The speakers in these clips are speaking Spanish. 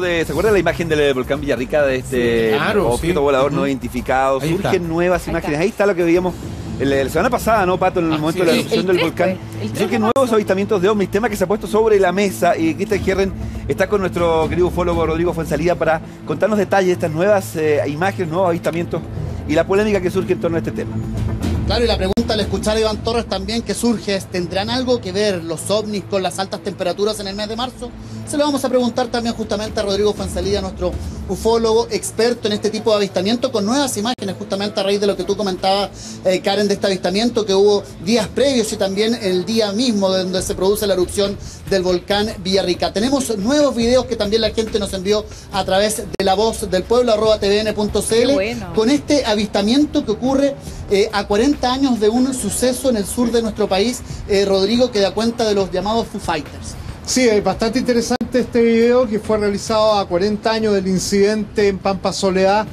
De, ¿Se acuerda la imagen del volcán Villarrica de este objeto volador no identificado? Surgen nuevas imágenes. Ahí está lo que veíamos la semana pasada, ¿no, Pato? En el momento de la erupción del volcán. Surgen nuevos avistamientos de ovnis, tema que se ha puesto sobre la mesa. Y Cristian Herren está con nuestro querido ufólogo Rodrigo Fuensalida para contarnos detalles de estas nuevas eh, imágenes, nuevos avistamientos y la polémica que surge en torno a este tema. Claro, y la pregunta al escuchar a Iván Torres también que surge es, ¿tendrán algo que ver los ovnis con las altas temperaturas en el mes de marzo? Se lo vamos a preguntar también justamente a Rodrigo Fansalía, nuestro ufólogo experto en este tipo de avistamiento, con nuevas imágenes justamente a raíz de lo que tú comentabas, eh, Karen, de este avistamiento que hubo días previos y también el día mismo donde se produce la erupción del volcán Villarrica. Tenemos nuevos videos que también la gente nos envió a través de la voz del pueblo, arroba tvn.cl, con este avistamiento que ocurre eh, a 40 años de un suceso en el sur de nuestro país, eh, Rodrigo, que da cuenta de los llamados Foo Fighters. Sí, es bastante interesante este video que fue realizado a 40 años del incidente en Pampa Soledad,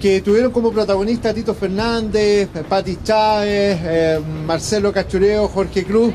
que tuvieron como protagonista Tito Fernández, Pati Chávez, eh, Marcelo Cachureo, Jorge Cruz.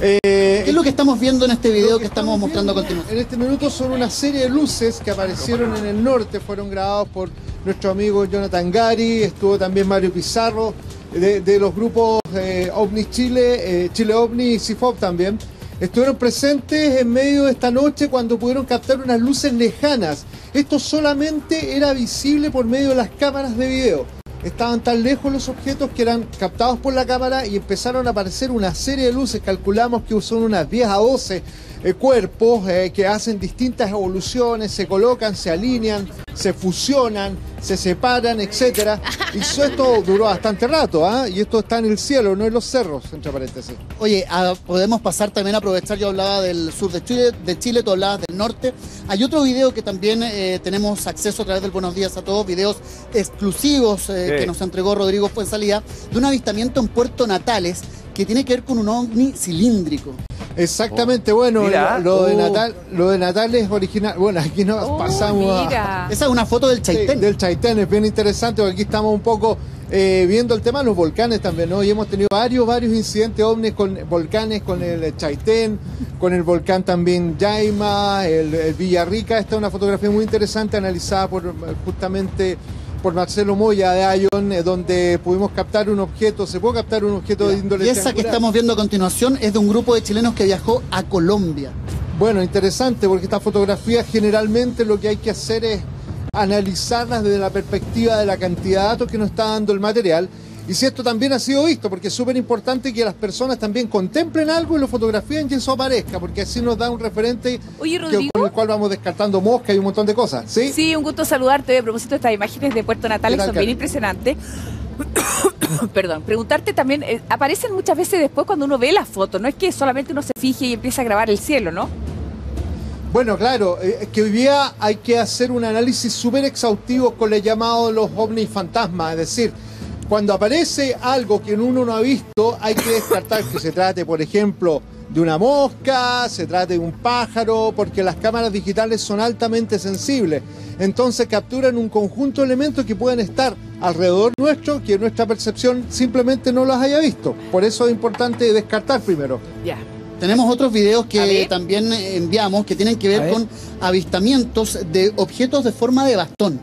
¿Qué es lo que estamos viendo en este video que, estamos, mostrando a continuación? En este minuto son una serie de luces que aparecieron en el norte, fueron grabados por nuestro amigo Jonathan Gary, estuvo también Mario Pizarro, de, los grupos eh, OVNI Chile, eh, Chile OVNI y CIFOP también, estuvieron presentes en medio de esta noche cuando pudieron captar unas luces lejanas. Esto solamente era visible por medio de las cámaras de video. Estaban tan lejos los objetos que eran captados por la cámara y empezaron a aparecer una serie de luces. Calculamos que son unas 10 a 12 eh, cuerpos eh, que hacen distintas evoluciones, se colocan, se alinean, se fusionan, se separan, etcétera. Y esto duró bastante rato, ¿ah? Y esto está en el cielo, no en los cerros, entre paréntesis. Oye, ah, podemos pasar también a aprovechar, yo hablaba del sur de Chile, de Chile, tú hablabas del norte. Hay otro video que también eh, tenemos acceso a través del Buenos Días a Todos, videos exclusivos que nos entregó Rodrigo Fuenzalía, de un avistamiento en Puerto Natales que tiene que ver con un ovni cilíndrico. Exactamente, bueno, lo, de oh. Natal, lo de Natal es original. Bueno, aquí nos oh, pasamos Esa es una foto del Chaitén. del Chaitén, es bien interesante, porque aquí estamos un poco eh, viendo el tema de los volcanes también, ¿no? Y hemos tenido varios, varios incidentes ovnis con volcanes, con el Chaitén, con el volcán también Yaima, el, el Villarrica. Esta es una fotografía muy interesante analizada por justamente por Marcelo Moya de Ion, eh, donde pudimos captar un objeto, se puede captar un objeto de índole Y esa que estamos viendo a continuación es de un grupo de chilenos que viajó a Colombia. Bueno, interesante, porque estas fotografías generalmente lo que hay que hacer es analizarlas desde la perspectiva de la cantidad de datos que nos está dando el material y si esto también ha sido visto, porque es súper importante que las personas también contemplen algo y lo fotografíen y eso aparezca, porque así nos da un referente con el cual vamos descartando mosca y un montón de cosas. Sí, sí un gusto saludarte. A propósito, estas imágenes de Puerto Natales son bien impresionantes. Perdón, preguntarte también, eh, aparecen muchas veces después cuando uno ve la foto, no es que solamente uno se fije y empieza a grabar el cielo, ¿no? Bueno, claro, eh, es que hoy día hay que hacer un análisis súper exhaustivo con el llamado los ovnis fantasmas, es decir, cuando aparece algo que uno no ha visto, hay que descartar que se trate, por ejemplo, de una mosca, se trate de un pájaro, porque las cámaras digitales son altamente sensibles. Entonces capturan un conjunto de elementos que pueden estar alrededor nuestro, que nuestra percepción simplemente no las haya visto. Por eso es importante descartar primero. Ya. Tenemos otros videos que también enviamos que tienen que ver con avistamientos de objetos de forma de bastón.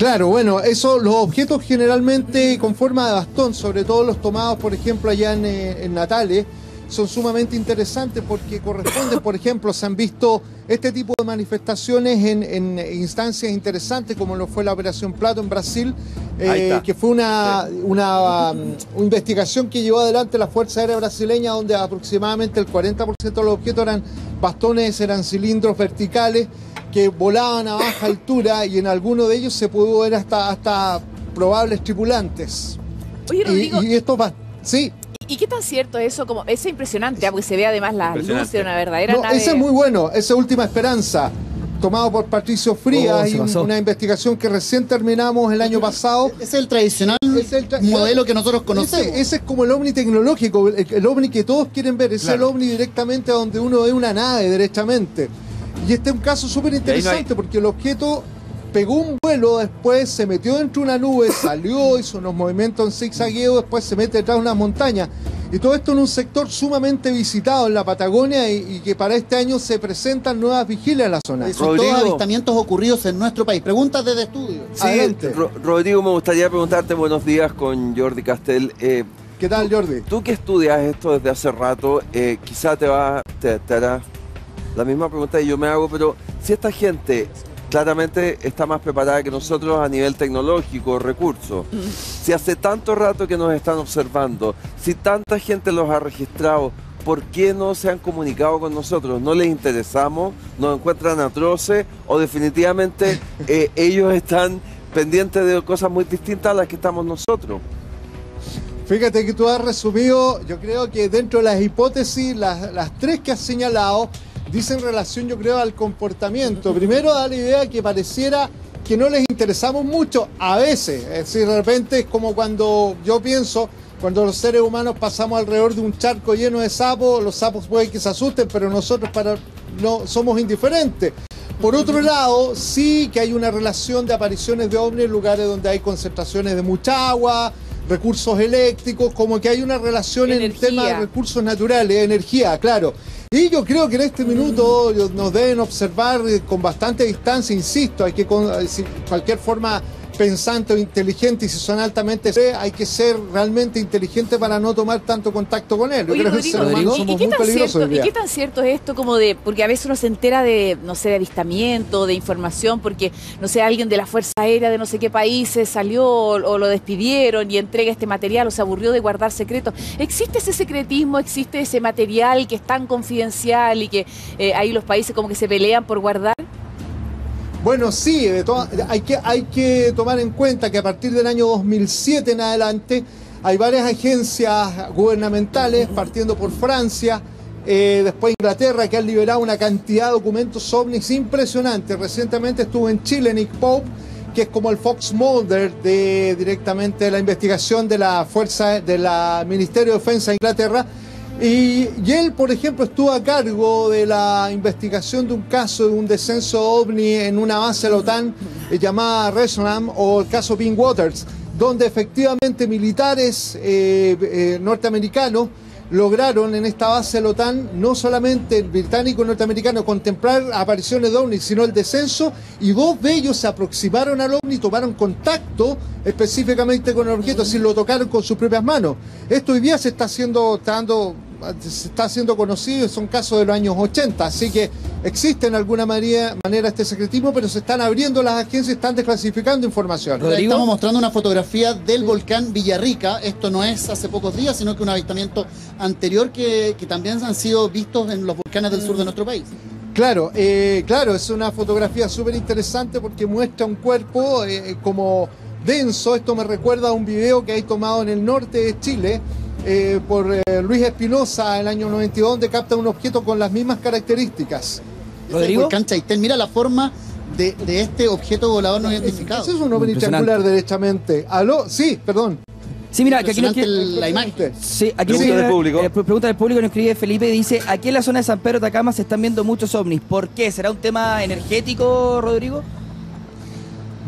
Claro, bueno, eso, los objetos generalmente con forma de bastón, sobre todo los tomados, por ejemplo, allá en, eh, Natales, son sumamente interesantes porque corresponden, por ejemplo, se han visto este tipo de manifestaciones en, instancias interesantes como lo fue la Operación Plato en Brasil, eh, que fue una, una, um, investigación que llevó adelante la Fuerza Aérea Brasileña, donde aproximadamente el 40% de los objetos eran bastones, eran cilindros verticales que volaban a baja altura y en alguno de ellos se pudo ver hasta, hasta probables tripulantes. Oye, Rodrigo. Y, esto va. Sí. ¿Y qué tan cierto es eso? Como, es impresionante, ah, porque se ve además la luz de una verdadera no, Ese es muy bueno, esa última esperanza tomado por Patricio Frías oh, una investigación que recién terminamos el año pasado. Es el tradicional modelo que nosotros conocemos. Ese, es como el ovni tecnológico, el, ovni que todos quieren ver, es el ovni directamente donde uno ve una nave derechamente. Y este es un caso súper interesante porque el objeto pegó un vuelo, después se metió dentro de una nube, salió, hizo unos movimientos en zigzagueo, después se mete detrás de una montaña. Y todo esto en un sector sumamente visitado en la Patagonia y, que para este año se presentan nuevas vigilias en la zona. Son todos avistamientos ocurridos en nuestro país. Preguntas desde estudio. Sí, Rodrigo, me gustaría preguntarte, buenos días con Jordi Castel. Eh, ¿Qué tal, Jordi? Tú que estudias esto desde hace rato, eh, quizá te, va, te, te hará la misma pregunta que yo me hago, pero si esta gente claramente está más preparada que nosotros a nivel tecnológico, recursos. Mm. Si hace tanto rato que nos están observando, si tanta gente los ha registrado, ¿por qué no se han comunicado con nosotros? ¿No les interesamos? ¿Nos encuentran atroces? ¿O definitivamente eh, ellos están pendientes de cosas muy distintas a las que estamos nosotros? Fíjate que tú has resumido, yo creo que dentro de las hipótesis, las, las tres que has señalado, Dicen relación, yo creo, al comportamiento. Primero da la idea que pareciera que no les interesamos mucho a veces. Es decir, de repente es como cuando yo pienso, cuando los seres humanos pasamos alrededor de un charco lleno de sapos, los sapos pueden que se asusten, pero nosotros para, no somos indiferentes. Por otro lado, sí que hay una relación de apariciones de ovnis en lugares donde hay concentraciones de mucha agua, recursos eléctricos, como que hay una relación en el tema de recursos naturales, energía, claro. Y yo creo que en este minuto nos deben observar con bastante distancia, insisto, hay que cualquier forma pensante o inteligente y si son altamente hay que ser realmente inteligente para no tomar tanto contacto con él. Yo creo que ¿y, qué tan cierto, ¿Y qué tan cierto es esto como de, porque a veces uno se entera de, no sé, de avistamiento, de información, porque, no sé, alguien de la Fuerza Aérea de no sé qué países salió o, lo despidieron y entrega este material o se aburrió de guardar secretos. ¿Existe ese secretismo, existe ese material que es tan confidencial y que eh, ahí los países como que se pelean por guardar? Bueno, sí, hay, que, hay que tomar en cuenta que a partir del año 2007 en adelante hay varias agencias gubernamentales, partiendo por Francia, eh, después Inglaterra, que han liberado una cantidad de documentos ovnis impresionantes. Recientemente estuvo en Chile Nick Pope, que es como el Fox Mulder de directamente la investigación de la Fuerza del Ministerio de Defensa de Inglaterra y, él, por ejemplo, estuvo a cargo de la investigación de un caso de un descenso ovni en una base de la OTAN eh, llamada Resonam o el caso Pink Waters, donde efectivamente militares eh, eh, norteamericanos lograron en esta base de la OTAN, no solamente el británico y norteamericano, contemplar apariciones de ovnis, sino el descenso, y dos de ellos se aproximaron al ovni, tomaron contacto específicamente con el objeto, así lo tocaron con sus propias manos. Esto hoy día se está haciendo, está dando se está haciendo conocido, son casos de los años 80, así que existe en alguna manera, este secretismo, pero se están abriendo las agencias, están desclasificando información. Estamos mostrando una fotografía del volcán Villarrica, esto no es hace pocos días, sino que un avistamiento anterior que, también han sido vistos en los volcanes del sur de nuestro país. Claro, eh, claro, es una fotografía súper interesante porque muestra un cuerpo eh, como denso, esto me recuerda a un video que hay tomado en el norte de Chile, eh, por eh, Luis Espinosa en el año 92, donde capta un objeto con las mismas características. Rodrigo. Mira la forma de, este objeto volador no identificado. Eso es un ovni triangular, derechamente. ¿Aló? Sí, perdón. Sí, mira, que aquí nos la imagen. Sí, aquí pregunta del público. Eh, pregunta del público, nos escribe Felipe, dice, aquí en la zona de San Pedro de Atacama se están viendo muchos ovnis. ¿Por qué? ¿Será un tema energético, Rodrigo?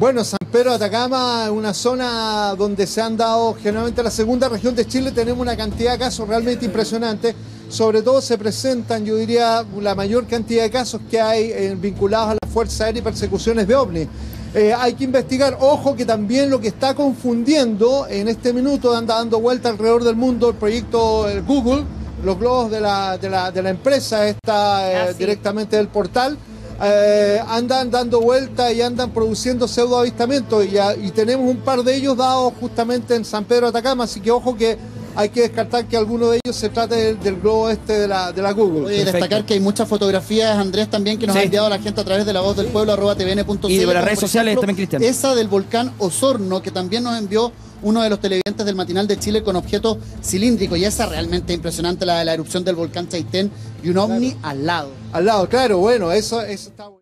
Bueno, San Pedro de Atacama una zona donde se han dado, generalmente la segunda región de Chile tenemos una cantidad de casos realmente impresionante. Sobre todo se presentan, yo diría, la mayor cantidad de casos que hay eh, vinculados a la Fuerza Aérea y persecuciones de ovnis. Eh, hay que investigar, ojo que también lo que está confundiendo en este minuto anda dando vuelta alrededor del mundo el proyecto Google, los globos de la, de la, empresa, está eh, ah, directamente del portal. Eh, andan dando vueltas y andan produciendo pseudo avistamientos y, tenemos un par de ellos dados justamente en San Pedro de Atacama, así que ojo que hay que descartar que alguno de ellos se trate del, globo este de la, de la Google. Oye, destacar que hay muchas fotografías, Andrés, también que nos ha enviado la gente a través de la voz del pueblo, arroba tvn.cl. Y de las redes sociales también, Cristian. Esa del volcán Osorno, que también nos envió uno de los televidentes del matinal de Chile con objetos cilíndricos. Y esa realmente impresionante, la de la erupción del volcán Chaitén y un ovni al lado. Al lado, claro, bueno, eso, eso está